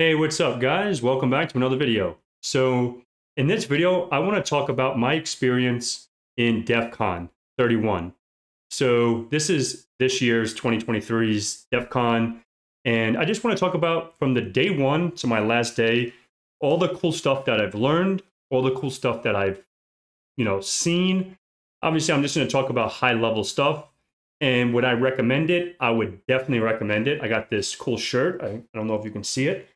Hey, what's up guys? Welcome back to another video. So in this video, I want to talk about my experience in DEF CON 31. So this is this year's 2023's DEF CON. And I just want to talk about from the day one to my last day, all the cool stuff that I've learned, all the cool stuff that I've, you know, seen. Obviously, I'm just going to talk about high level stuff. And would I recommend it? I would definitely recommend it. I got this cool shirt. I, I don't know if you can see it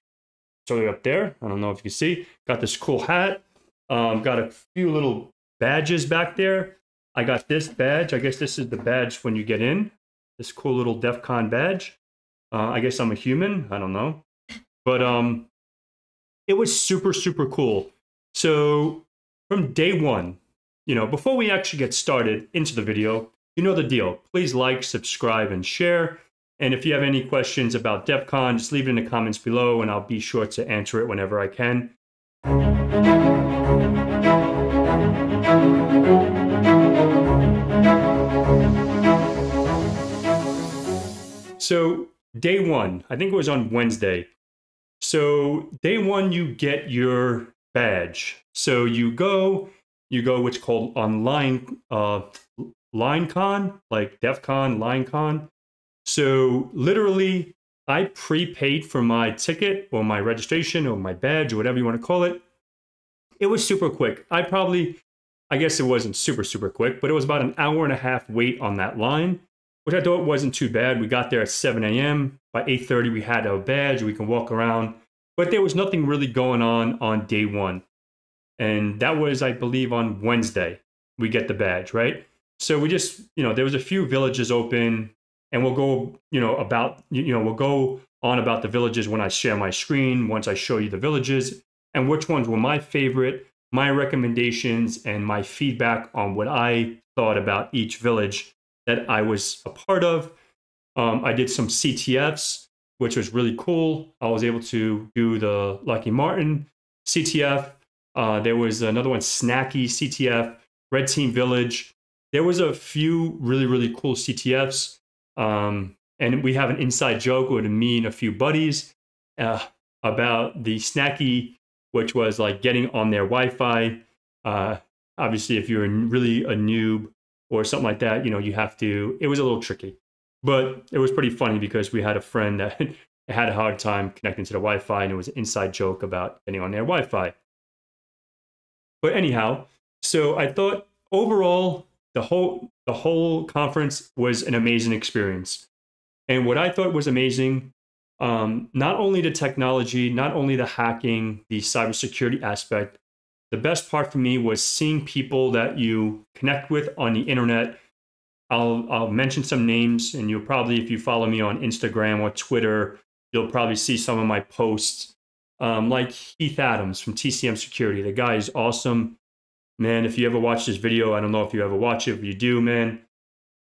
totally up there. I don't know if you can see. Got this cool hat. Um, got a few little badges back there. I got this badge. I guess this is the badge when you get in. This cool little DEF CON badge. Uh, I guess I'm a human. I don't know. But um, it was super, super cool. So from day one, you know, before we actually get started into the video, you know the deal. Please like, subscribe, and share. And if you have any questions about DEF CON, just leave it in the comments below and I'll be sure to answer it whenever I can. So, day one, I think it was on Wednesday. So, day one, you get your badge. So, you go, you go what's called online, uh, line con, like DEF CON, LineCon. So literally, I prepaid for my ticket or my registration or my badge or whatever you want to call it. It was super quick. I probably, I guess it wasn't super, super quick, but it was about an hour and a half wait on that line, which I thought wasn't too bad. We got there at 7 a.m. By 8.30, we had our badge. We can walk around. But there was nothing really going on on day one. And that was, I believe, on Wednesday. We get the badge, right? So we just, you know, there was a few villages open and we'll go you know about you know we'll go on about the villages when i share my screen once i show you the villages and which ones were my favorite my recommendations and my feedback on what i thought about each village that i was a part of. Um, i did some ctfs which was really cool. I was able to do the Lockheed Martin ctf uh, there was another one snacky ctf red team village. There was a few really really cool ctfs um, and we have an inside joke with me and a few buddies uh, about the snacky, which was like getting on their Wi-Fi. Uh, obviously, if you're really a noob or something like that, you know, you have to. It was a little tricky, but it was pretty funny because we had a friend that had a hard time connecting to the Wi-Fi, and it was an inside joke about getting on their Wi-Fi. But anyhow, so I thought overall the whole the whole conference was an amazing experience. And what I thought was amazing, um, not only the technology, not only the hacking, the cybersecurity aspect, the best part for me was seeing people that you connect with on the internet. I'll, I'll mention some names, and you'll probably, if you follow me on Instagram or Twitter, you'll probably see some of my posts. Um, like Heath Adams from TCM Security. The guy is awesome man, if you ever watch this video, I don't know if you ever watch it, but you do, man.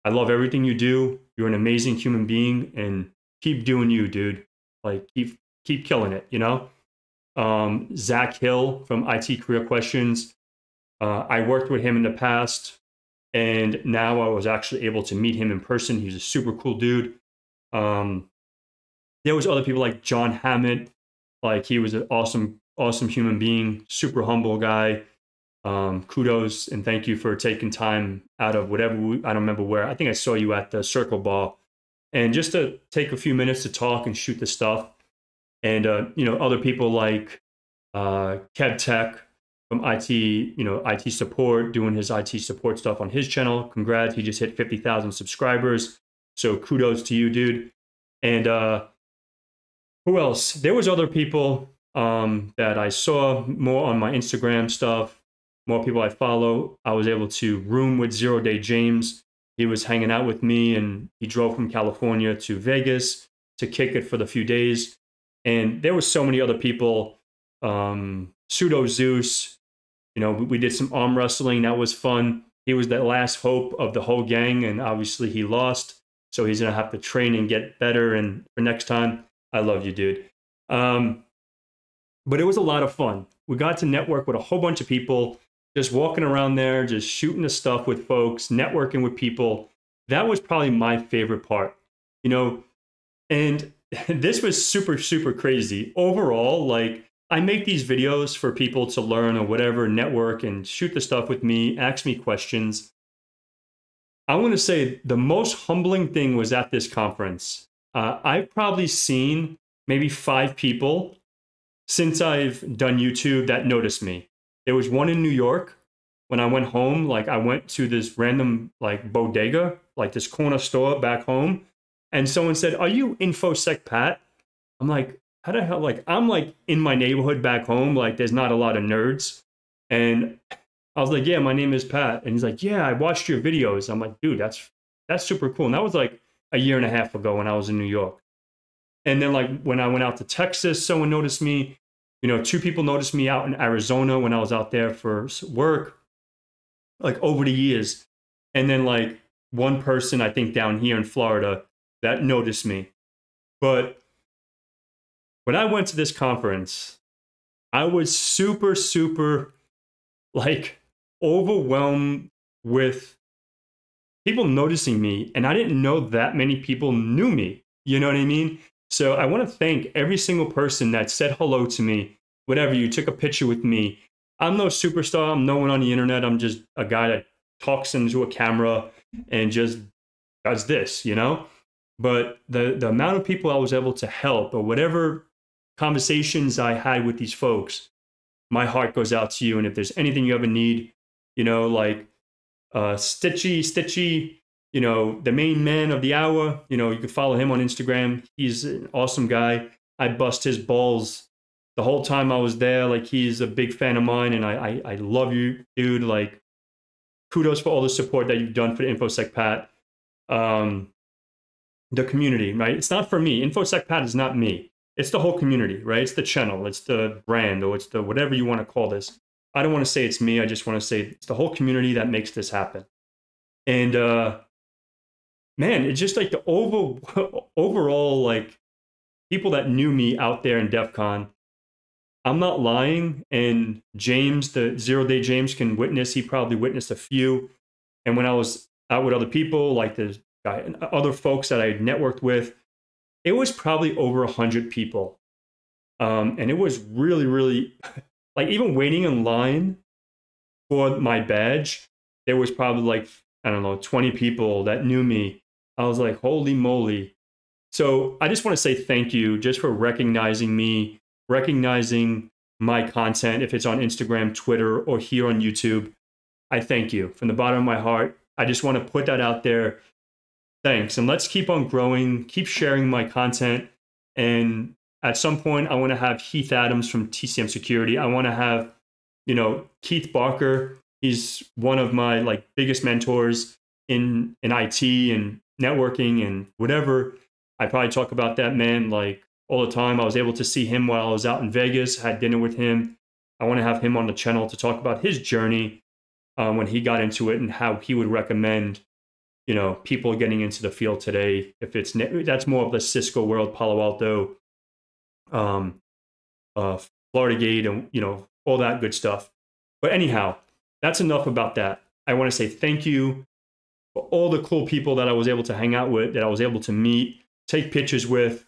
I love everything you do. You're an amazing human being and keep doing you, dude. Like keep keep killing it, you know? Um, Zach Hill from IT Career Questions. Uh, I worked with him in the past, and now I was actually able to meet him in person. He's a super cool dude. Um, there was other people like John Hammond. Like he was an awesome, awesome human being, super humble guy um, kudos and thank you for taking time out of whatever we, I don't remember where. I think I saw you at the Circle Ball, and just to take a few minutes to talk and shoot the stuff. And uh, you know, other people like uh, Kev Tech from IT, you know, IT support, doing his IT support stuff on his channel. Congrats, he just hit fifty thousand subscribers. So kudos to you, dude. And uh, who else? There was other people um, that I saw more on my Instagram stuff more people I follow. I was able to room with Zero Day James. He was hanging out with me and he drove from California to Vegas to kick it for the few days. And there were so many other people. Um, Pseudo Zeus, you know, we did some arm wrestling. That was fun. He was the last hope of the whole gang, and obviously he lost. So he's gonna have to train and get better. And for next time, I love you, dude. Um, but it was a lot of fun. We got to network with a whole bunch of people just walking around there, just shooting the stuff with folks, networking with people. That was probably my favorite part, you know. And this was super, super crazy. Overall, like I make these videos for people to learn or whatever, network and shoot the stuff with me, ask me questions. I want to say the most humbling thing was at this conference. Uh, I've probably seen maybe five people since I've done YouTube that noticed me. There was one in New York when I went home. Like I went to this random like bodega, like this corner store back home, and someone said, "Are you InfoSec Pat?" I'm like, "How the hell?" Like I'm like in my neighborhood back home. Like there's not a lot of nerds, and I was like, "Yeah, my name is Pat," and he's like, "Yeah, I watched your videos." I'm like, "Dude, that's that's super cool." And that was like a year and a half ago when I was in New York. And then like when I went out to Texas, someone noticed me. You know, two people noticed me out in Arizona when I was out there for work, like over the years. And then like one person I think down here in Florida that noticed me. But when I went to this conference, I was super, super like overwhelmed with people noticing me. And I didn't know that many people knew me. You know what I mean? So I want to thank every single person that said hello to me, whatever, you took a picture with me. I'm no superstar. I'm no one on the internet. I'm just a guy that talks into a camera and just does this, you know? But the, the amount of people I was able to help or whatever conversations I had with these folks, my heart goes out to you. And if there's anything you ever need, you know, like uh, Stitchy, Stitchy, you know, the main man of the hour. You know, you can follow him on Instagram. He's an awesome guy. I bust his balls the whole time I was there. Like he's a big fan of mine, and I I, I love you, dude. Like kudos for all the support that you've done for the InfoSec Pat. Um, the community, right? It's not for me. InfoSec Pat is not me. It's the whole community, right? It's the channel, it's the brand, or it's the whatever you want to call this. I don't want to say it's me. I just want to say it's the whole community that makes this happen. And uh, man, it's just like the over overall like people that knew me out there in DEF CON. I'm not lying, and James, the zero day James, can witness. He probably witnessed a few. And when I was out with other people, like the guy and other folks that I networked with, it was probably over a hundred people, um, and it was really, really like even waiting in line for my badge. There was probably like I don't know, 20 people that knew me I was like, holy moly. So I just want to say thank you just for recognizing me, recognizing my content, if it's on Instagram, Twitter, or here on YouTube. I thank you from the bottom of my heart. I just want to put that out there. Thanks. And let's keep on growing, keep sharing my content. And at some point, I want to have Heath Adams from TCM Security. I want to have, you know, Keith Barker. He's one of my like biggest mentors in in IT and networking and whatever. I probably talk about that man like all the time. I was able to see him while I was out in Vegas, had dinner with him. I want to have him on the channel to talk about his journey um, when he got into it and how he would recommend, you know, people getting into the field today. If it's that's more of the Cisco world, Palo Alto, um, uh, FortiGate, and you know all that good stuff. But anyhow, that's enough about that. I want to say thank you all the cool people that I was able to hang out with, that I was able to meet, take pictures with,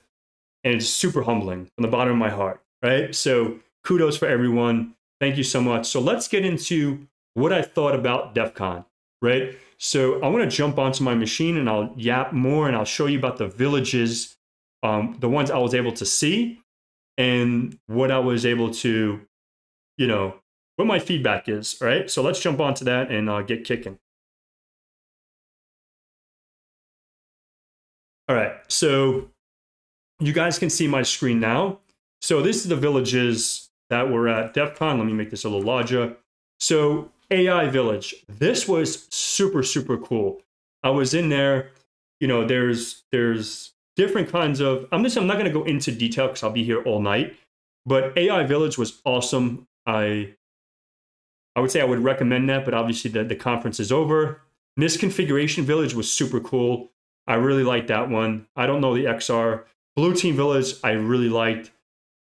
and it's super humbling from the bottom of my heart, right? So kudos for everyone. Thank you so much. So let's get into what I thought about DEF CON, right? So I want to jump onto my machine and I'll yap more and I'll show you about the villages, um, the ones I was able to see and what I was able to, you know, what my feedback is, right? So let's jump onto that and uh, get kicking. So you guys can see my screen now. So this is the villages that were at DEF CON. Let me make this a little larger. So AI Village, this was super, super cool. I was in there, you know, there's there's different kinds of I'm just I'm not gonna go into detail because I'll be here all night. But AI Village was awesome. I I would say I would recommend that, but obviously the, the conference is over. Misconfiguration Village was super cool. I really liked that one. I don't know the XR. Blue Team Village, I really liked.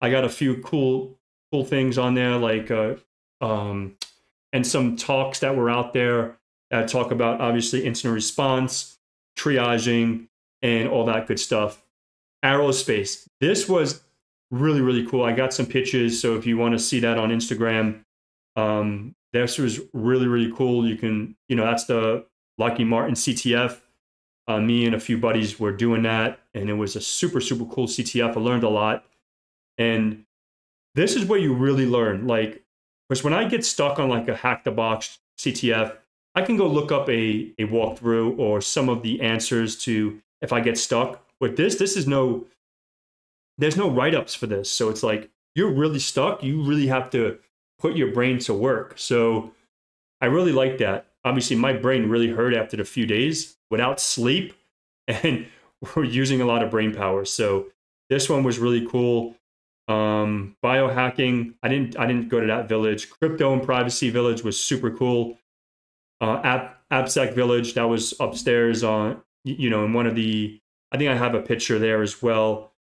I got a few cool cool things on there, like uh, um, and some talks that were out there that talk about obviously incident response, triaging, and all that good stuff. aerospace. This was really really cool. I got some pictures, so if you want to see that on Instagram, um, this was really really cool. You can you know that's the Lockheed Martin CTF. Uh, me and a few buddies were doing that, and it was a super super cool CTF. I learned a lot, and this is where you really learn. Like, because when I get stuck on like a hack the box CTF, I can go look up a a walkthrough or some of the answers to if I get stuck. With this, this is no there's no write-ups for this. So it's like you're really stuck. You really have to put your brain to work. So I really like that. Obviously, my brain really hurt after a few days without sleep, and we're using a lot of brain power. So this one was really cool. Um, biohacking. I didn't. I didn't go to that village. Crypto and privacy village was super cool. Uh, App AppSec village that was upstairs on you know in one of the. I think I have a picture there as well.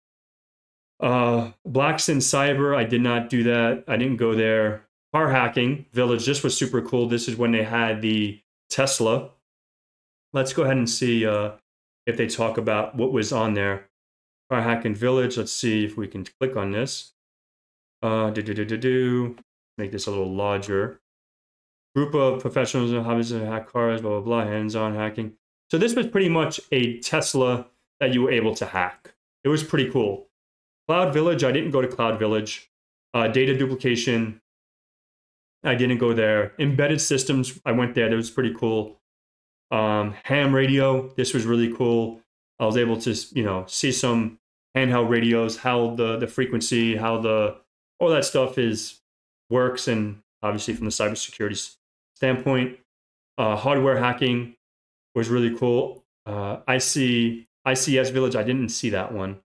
Uh, Blacks in Cyber, I did not do that. I didn't go there. Car hacking village, this was super cool. This is when they had the Tesla. Let's go ahead and see uh, if they talk about what was on there. Car hacking village. Let's see if we can click on this. Uh, do do do do do. Make this a little larger. Group of professionals and hobbyists that hack cars. Blah blah blah. Hands-on hacking. So this was pretty much a Tesla that you were able to hack. It was pretty cool. Cloud Village, I didn't go to Cloud Village. Uh, data duplication, I didn't go there. Embedded systems, I went there. That was pretty cool. Um, ham radio, this was really cool. I was able to, you know, see some handheld radios, how the the frequency, how the all that stuff is works, and obviously from the cybersecurity standpoint, uh, hardware hacking was really cool. Uh, I see ICS Village. I didn't see that one.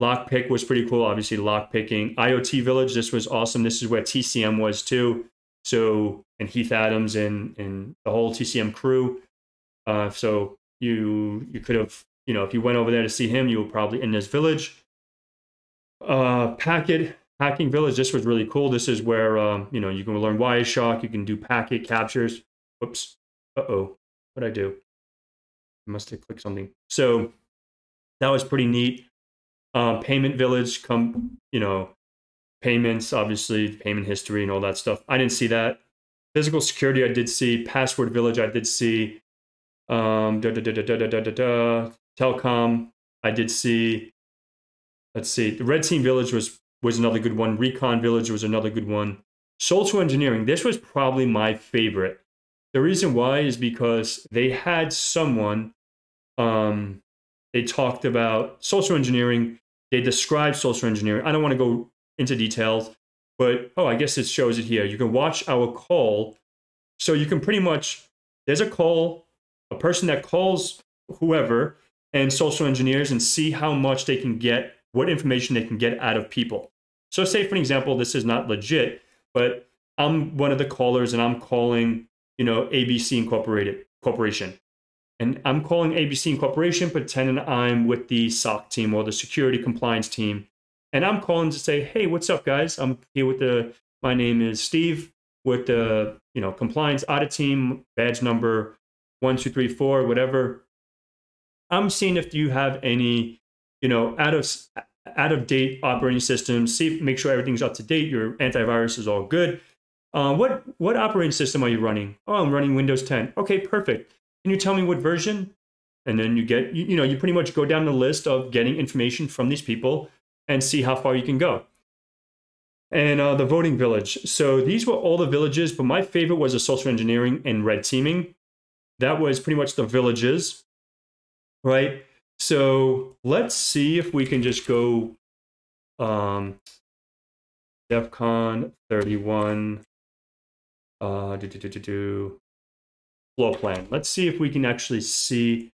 Lockpick was pretty cool. Obviously, lockpicking. IoT Village, this was awesome. This is where TCM was too. So, and Heath Adams and and the whole TCM crew. Uh, so you you could have you know if you went over there to see him, you were probably in this village. Uh, packet hacking village. This was really cool. This is where um, you know you can learn Wireshark. You can do packet captures. Whoops. Uh oh. What I do? I must have clicked something. So that was pretty neat. Uh, payment village, come, you know, payments, obviously, payment history and all that stuff. I didn't see that. Physical security, I did see. Password village, I did see. Um, da, da, da, da, da, da, da, da. Telecom, I did see. Let's see. The Red Team Village was was another good one. Recon Village was another good one. Social engineering, this was probably my favorite. The reason why is because they had someone, um, they talked about social engineering they described social engineering. I don't want to go into details, but oh, I guess it shows it here. You can watch our call. So you can pretty much, there's a call, a person that calls whoever and social engineers and see how much they can get, what information they can get out of people. So, say for an example, this is not legit, but I'm one of the callers and I'm calling, you know, ABC Incorporated Corporation and I'm calling ABC Incorporation, pretending I'm with the SOC team or the security compliance team. And I'm calling to say, hey, what's up, guys? I'm here with the, my name is Steve with the, you know, compliance audit team, badge number one, two, three, four, whatever. I'm seeing if you have any, you know, out of out of date operating systems. See, make sure everything's up to date. Your antivirus is all good. Uh, what what operating system are you running? Oh, I'm running Windows 10. Okay, perfect. Can you tell me what version? And then you get, you, you know, you pretty much go down the list of getting information from these people and see how far you can go. And uh, the voting village. So these were all the villages, but my favorite was the social engineering and red teaming. That was pretty much the villages, right? So let's see if we can just go um, DEF CON 31. Uh, do, do, do, do, flow plan. Let's see if we can actually see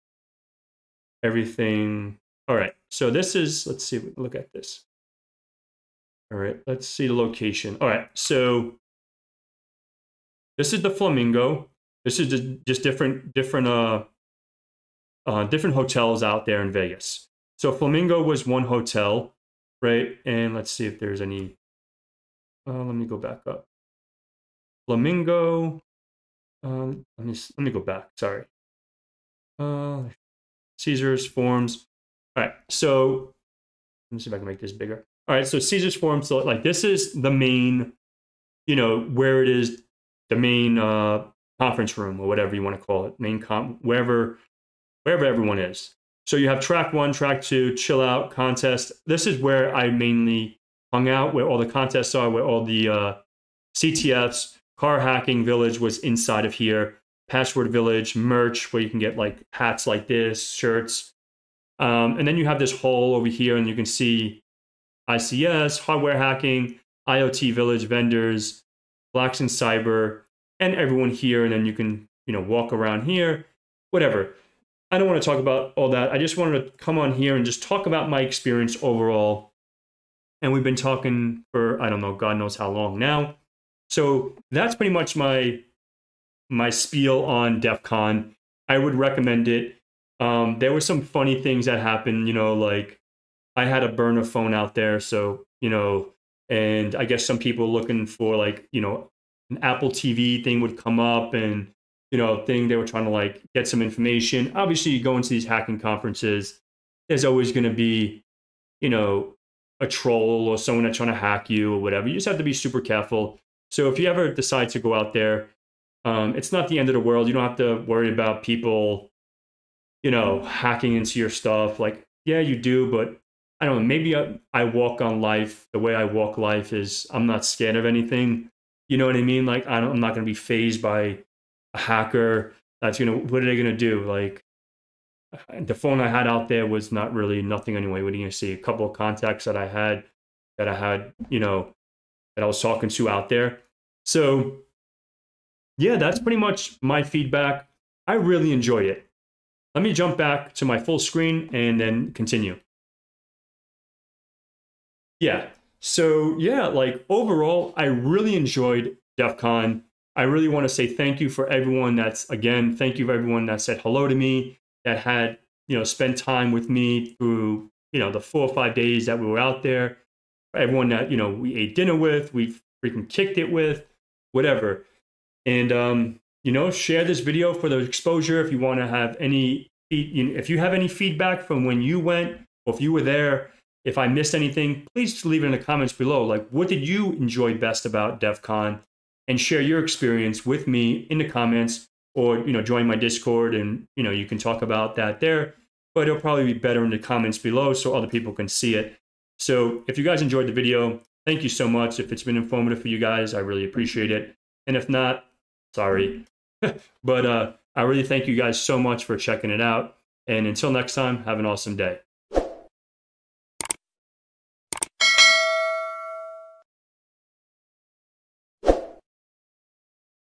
everything. All right, so this is, let's see, look at this. All right, let's see the location. All right, so this is the Flamingo. This is just, different, different, uh, uh, different hotels out there in Vegas. So Flamingo was one hotel, right? And let's see if there's any. Uh, let me go back up. Flamingo. Um, let me let me go back. Sorry. Uh, Caesar's Forum. All right. So Let me see if I can make this bigger. All right, so Caesar's Forum. So like this is the main, you know, where it is, the main uh, conference room or whatever you want to call it, main com, wherever, wherever everyone is. So you have track one, track two, chill out, contest. This is where I mainly hung out, where all the contests are, where all the uh, CTFs, car hacking village was inside of here. Password Village merch where you can get like hats like this, shirts. Um, and then you have this hole over here, and you can see ICS, hardware hacking, IoT Village vendors, Blacks in Cyber, and everyone here. And then you can, you know, walk around here, whatever. I don't want to talk about all that. I just wanted to come on here and just talk about my experience overall. And we've been talking for, I don't know, God knows how long now. So that's pretty much my my spiel on DEF CON. I would recommend it. Um, there were some funny things that happened, you know, like I had a burner phone out there, so you know, and I guess some people looking for like, you know, an Apple TV thing would come up and you know, thing they were trying to like get some information. Obviously, you go into these hacking conferences, there's always going to be, you know, a troll or someone that's trying to hack you or whatever. You just have to be super careful. So if you ever decide to go out there, um, it's not the end of the world. You don't have to worry about people, you know, hacking into your stuff. Like, yeah, you do, but I don't know. Maybe I, I walk on life. The way I walk life is I'm not scared of anything. You know what I mean? Like, I am not going to be phased by a hacker. That's you know, what are they going to do? Like, the phone I had out there was not really nothing anyway. What are you going to see? A couple of contacts that I had, that I had, you know, that I was talking to out there. So yeah, that's pretty much my feedback. I really enjoyed it. Let me jump back to my full screen and then continue. Yeah. So, yeah, like overall, I really enjoyed DEF CON. I really want to say thank you for everyone that's, again, thank you for everyone that said hello to me, that had, you know, spent time with me through, you know, the four or five days that we were out there. Everyone that, you know, we ate dinner with, we freaking kicked it with, whatever. And um, you know, share this video for the exposure. If you want to have any, if you have any feedback from when you went, or if you were there, if I missed anything, please leave it in the comments below. Like, what did you enjoy best about DEF CON? And share your experience with me in the comments, or you know, join my Discord, and you know, you can talk about that there. But it'll probably be better in the comments below, so other people can see it. So, if you guys enjoyed the video, thank you so much. If it's been informative for you guys, I really appreciate it. And if not, Sorry. but uh, I really thank you guys so much for checking it out. And until next time, have an awesome day.